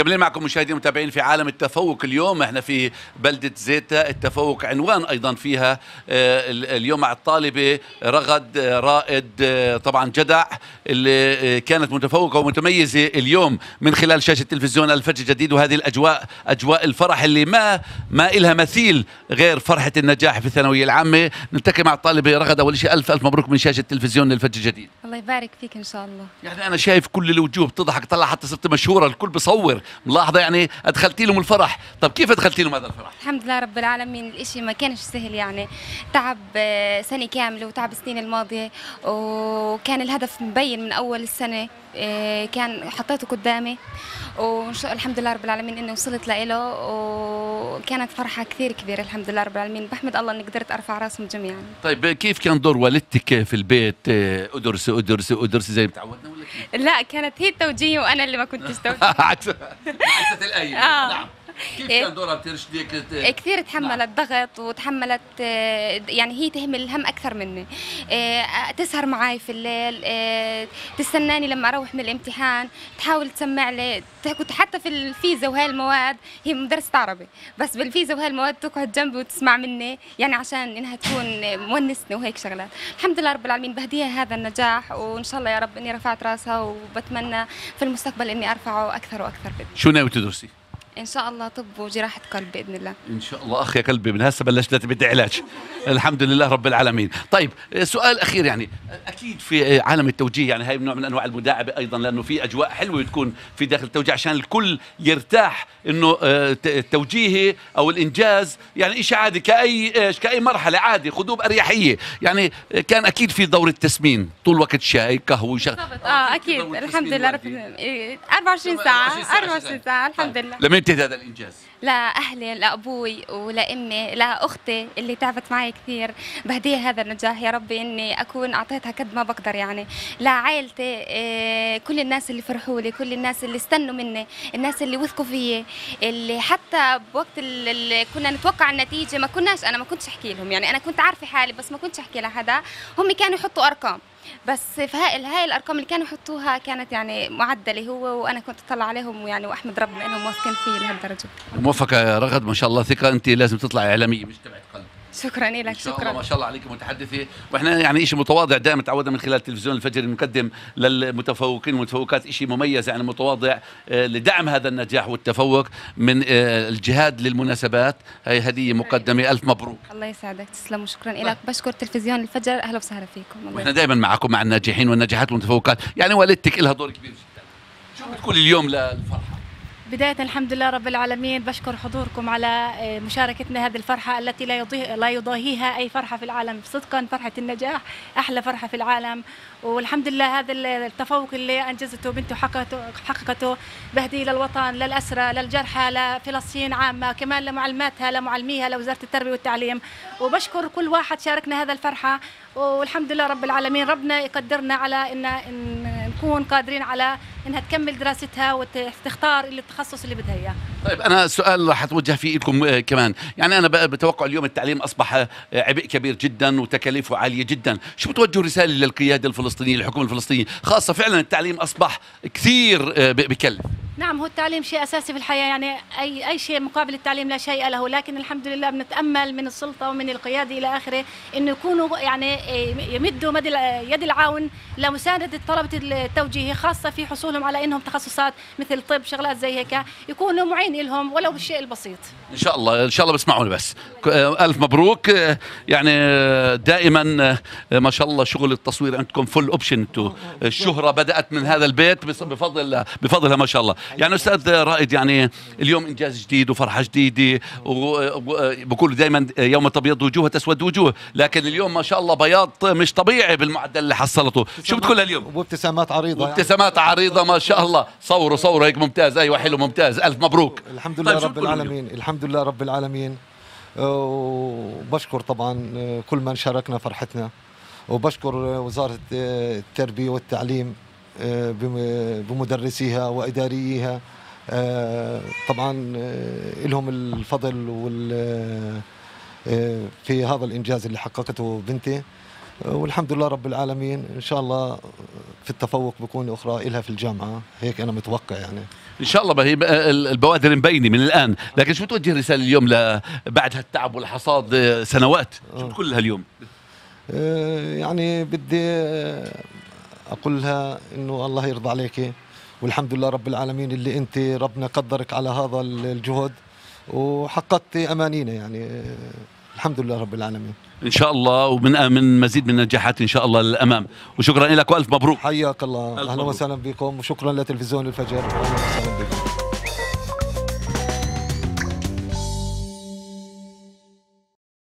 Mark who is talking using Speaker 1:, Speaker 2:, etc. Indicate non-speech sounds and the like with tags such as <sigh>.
Speaker 1: مكملين معكم مشاهدينا المتابعين في عالم التفوق. اليوم إحنا في بلدة زيتا التفوق عنوان أيضا فيها آه، ال- اليوم مع الطالبة رغد آه، رائد آه، طبعا جدع اللي كانت متفوقة ومتميزة اليوم من خلال شاشة تلفزيون الفجر الجديد وهذه الأجواء أجواء الفرح اللي ما ما إلها مثيل غير فرحة النجاح في الثانوية العامة. نلتقي مع الطالبة رغد. أول شيء ألف ألف مبروك من شاشة تلفزيون الفجر الجديد.
Speaker 2: الله يبارك فيك إن شاء الله.
Speaker 1: يعني أنا شايف كل الوجوه بتضحك طلع حتى صرت مشهورة الكل بصور. ملاحظة يعني أدخلتي لهم الفرح. طب كيف أدخلتي لهم هذا الفرح؟
Speaker 2: الحمد لله رب العالمين. الإشي ما كانش سهل يعني. تعب آه، سنة كاملة وتعب السنين الماضية وكان الهدف مبين من أول السنة. آه، كان حطيته قدامي. وإن شاء الحمد لله رب العالمين إني وصلت لإله. وكانت فرحة كثير كبيرة الحمد لله رب العالمين. بحمد الله إني قدرت أرفع راسهم جميعا.
Speaker 1: طيب كيف كان دور والدتك في البيت؟ آه، ادرسي ادرسي ادرسي زي ما تعودنا ولا كيف؟
Speaker 2: لا كانت هي التوجيه وأنا اللي ما كنتش <laughs> توجيه.
Speaker 1: عكس الايه
Speaker 2: آه.
Speaker 1: نعم. كيف
Speaker 2: إيه.
Speaker 1: كان دورها بترشدك
Speaker 2: كثير تحملت ضغط وتحملت آه، يعني هي تهمل الهم أكثر مني. آه، تسهر معي في الليل تستناني لما أروح من الامتحان تحاول تسمع لي كنت حتى في الفيزا وهاي المواد هي مدرسة عربي بس بالفيزا وهاي المواد تقعد جنبي وتسمع مني يعني عشان إنها تكون مونسني وهيك شغلات. الحمد لله رب العالمين بهديها هذا النجاح وإن شاء الله يا رب إني رفعت راسها وبتمنى في المستقبل إني أرفعه أكثر وأكثر بإذن
Speaker 1: شو ناوي تدرسي؟
Speaker 2: إن شاء الله طب وجراحة قلب بإذن الله.
Speaker 1: إن شاء الله. أخ يا قلبي من هسه بلشت بدي علاج. الحمد لله رب العالمين. طيب سؤال أخير يعني أكيد في عالم التوجيه يعني هاي نوع من أنواع المداعبة أيضا لأنه في أجواء حلوة تكون في داخل التوجيه عشان الكل يرتاح إنه آه، التوجيهي أو الإنجاز يعني شيء عادي كأي إيش كأي مرحلة عادي خذوه باريحيه يعني كان أكيد في دور التسمين طول الوقت شاي قهوة وش...
Speaker 2: آه أكيد الحمد لله رب إيه، 24 ساعة 24 ساعة. الحمد لله
Speaker 1: لمين انتهى هذا الإنجاز؟
Speaker 2: لأهلي لأبوي ولأمي لأختي اللي تعبت معي كثير. بهديها هذا النجاح يا ربي إني أكون أعطيتها قد ما بقدر يعني. لعائلتي إيه، كل الناس اللي فرحوا لي كل الناس اللي استنوا مني الناس اللي وثقوا فيي اللي حتى بوقت ال- اللي كنا نتوقع النتيجة ما كناش أنا ما كنتش أحكي لهم يعني. أنا كنت عارفة حالي بس ما كنتش أحكي لحدا. هم كانوا يحطوا أرقام. بس في هاي الأرقام اللي كانوا يحطوها كانت يعني معدلة هو وأنا كنت أطلع عليهم يعني وأحمد ربنا إنهم واثقين فيي لهالدرجة.
Speaker 1: موفقة يا رغد ما شاء الله ثقة أنت لازم تطلعي إعلامية مش تبعت قلب.
Speaker 2: شكرا لك
Speaker 1: الله ما
Speaker 2: شكرا
Speaker 1: شاء الله عليك متحدثة. وإحنا يعني شيء متواضع دائما تعودنا من خلال تلفزيون الفجر نقدم للمتفوقين والمتفوقات شيء مميز يعني متواضع آه، لدعم هذا النجاح والتفوق من آه، الجهاد للمناسبات. هي هدية مقدمة. ألف مبروك.
Speaker 2: الله يسعدك. تسلم وشكرا لك. بشكر تلفزيون الفجر. أهلا وسهلا فيكم.
Speaker 1: وإحنا دائما معكم مع الناجحين والناجحات والمتفوقات. يعني والدتك لها دور كبير جدا. شو بتقول اليوم للفرحه
Speaker 3: بداية الحمد لله رب العالمين. بشكر حضوركم على آه، مشاركتنا هذه الفرحة التي لا لا يضاهيها أي فرحة في العالم. صدقا فرحة النجاح أحلى فرحة في العالم. والحمد لله هذا التفوق اللي أنجزته بنته حققته حققته بهدي للوطن للأسرى للجرحى لفلسطين عامة كمان لمعلماتها لمعلميها لوزارة التربية والتعليم. وبشكر كل واحد شاركنا هذا الفرحة. والحمد لله رب العالمين. ربنا يقدرنا على إن, إن نكون قادرين على إنها تكمل دراستها وتختار التخصص اللي بدها إياه.
Speaker 1: طيب أنا سؤال راح أتوجه فيه لكم آه، كمان. يعني أنا بتوقع اليوم التعليم أصبح آه، عبء كبير جدا وتكاليفه عالية جدا. شو بتوجهوا رسالة للقيادة الفلسطينيه للحكومه الفلسطينيه خاصة فعلا التعليم أصبح كثير آه، بكلف.
Speaker 3: نعم هو التعليم شيء أساسي في الحياة يعني أي أي شيء مقابل التعليم لا شيء له لكن الحمد لله بنتأمل من السلطة ومن القياده إلى آخره إنه يكونوا يعني إيه، يمدوا مد يد العون لمساندة طلبة التوجيه خاصة في حصولهم على إنهم تخصصات مثل طب شغلات زي هيك يكونوا معين لهم ولو بالشيء البسيط.
Speaker 1: إن شاء الله إن شاء الله بسمعوني بس. آه، ألف مبروك. آه، يعني آه، دائما ما شاء الله شغل التصوير عندكم فل اوبشن الشهره بدأت من هذا البيت بفضل بفضلها ما شاء الله. يعني أستاذ رائد يعني اليوم إنجاز جديد وفرحة جديدة وبقولوا دائما يوم تبيض وجوه تسود وجوه لكن اليوم ما شاء الله بياض مش طبيعي بالمعدل اللي حصلته. شو بتقول اليوم؟
Speaker 4: وابتسامات عريضة يعني.
Speaker 1: وابتسامات عريضة ما شاء الله. صوروا صوروا هيك ممتاز. أيوه حلو ممتاز. ألف مبروك.
Speaker 4: الحمد لله
Speaker 1: طيب
Speaker 4: رب؟ العالمين؟ الحمد لله رب العالمين. آه، وبشكر طبعا آه، كل من شاركنا فرحتنا. وبشكر وزارة آه، التربية والتعليم. بمدرسيها وإداريها. آه، طبعا آه، لهم الفضل وال آه، في هذا الإنجاز اللي حققته بنتي. والحمد لله رب العالمين. إن شاء الله في التفوق بكون أخرى إلها في الجامعة. هيك أنا متوقع يعني.
Speaker 1: إن شاء الله هي البوادر مبينة من الآن. لكن شو توجه رسالة اليوم بعد هالتعب والحصاد آه، سنوات؟ شو
Speaker 4: آه.
Speaker 1: بتقول لها اليوم؟
Speaker 4: آه، يعني بدي أقول لها إنه الله يرضى عليك. والحمد لله رب العالمين اللي أنت ربنا قدرك على هذا الجهد وحققت أمانينا يعني. الحمد لله رب العالمين.
Speaker 1: إن شاء الله ومن من مزيد من النجاحات إن شاء الله للأمام. وشكرا لك وألف مبروك.
Speaker 4: حياك الله.
Speaker 1: أهلا.
Speaker 4: وسهلا بكم. وشكرا لتلفزيون الفجر. أهلا وسهلا بكم.